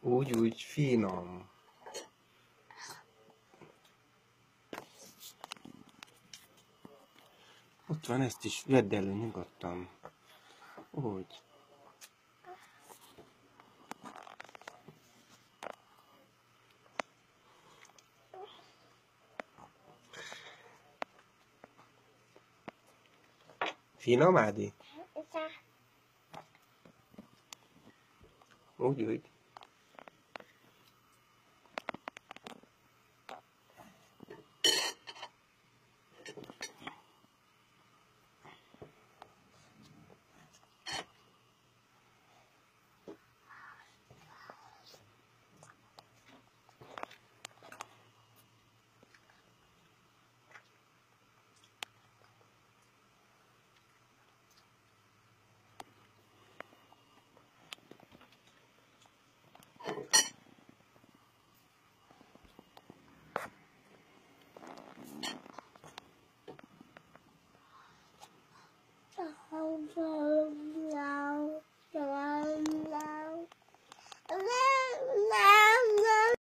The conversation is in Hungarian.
Úgy, úgy finom. Ott van, ezt is vedd elő nyugodtan. Úgy. Finom, Ádi? Úgy, úgy.